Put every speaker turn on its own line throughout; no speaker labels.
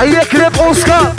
أياك راب أوسكار.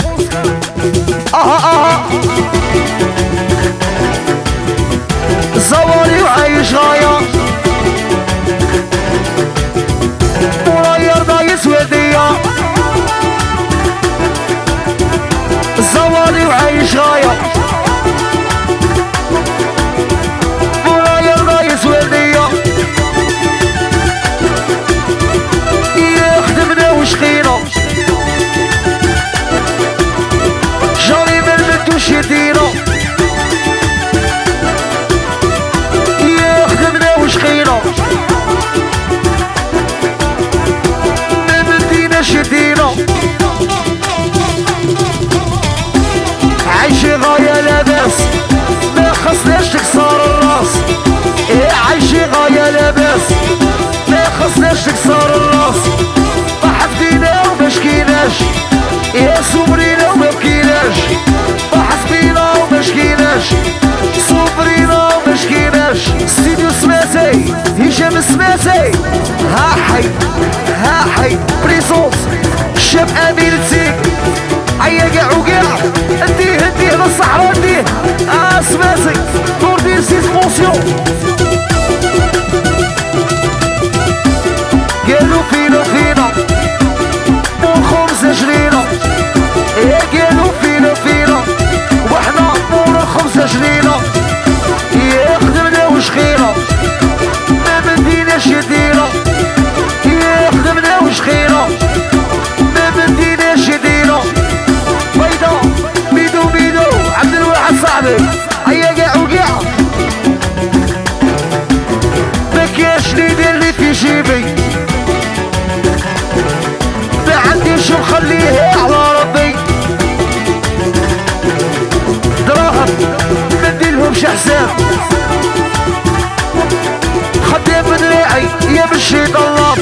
شب أميرتي عيا قاع. وقاع اديه اديه للصحراء اديه آه، اسماسك جيبي ما عنديش مخليه على ربي دراهم مديلهمش حساب. خدام من راعي يا مشي طلاب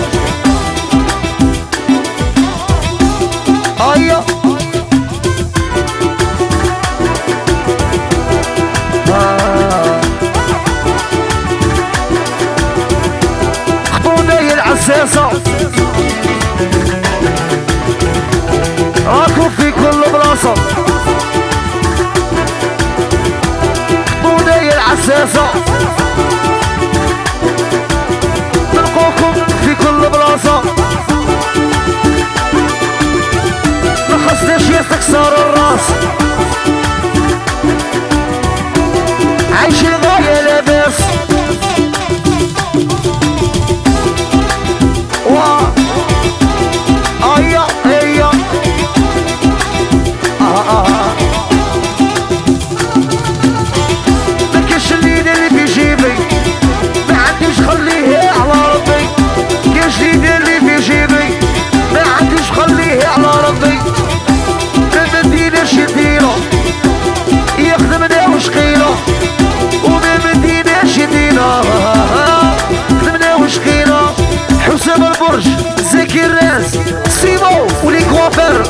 now. ربي. كان مدينة شي ديرة يخدمنا وشقيلة وما مدينة شي ديرة خدمنا وشقيلة حسام البرج زكي الراس سيمو ولي كوافير.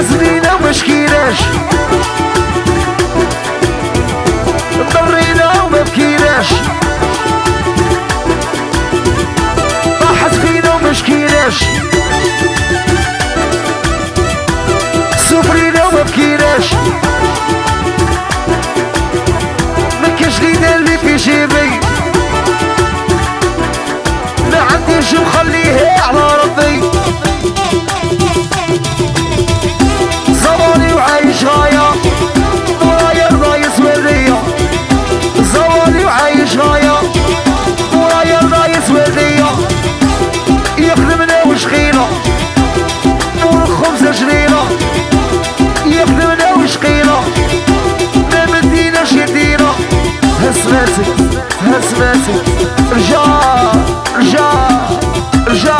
حزنينا ومشكيناش. ضرينا وما بكيناش. طاحت فينا ومش كيناش سفرينا وما بكيناش. مكاش لينا اللي في جيبي. ما عنديش مخلي رجع رجع رجع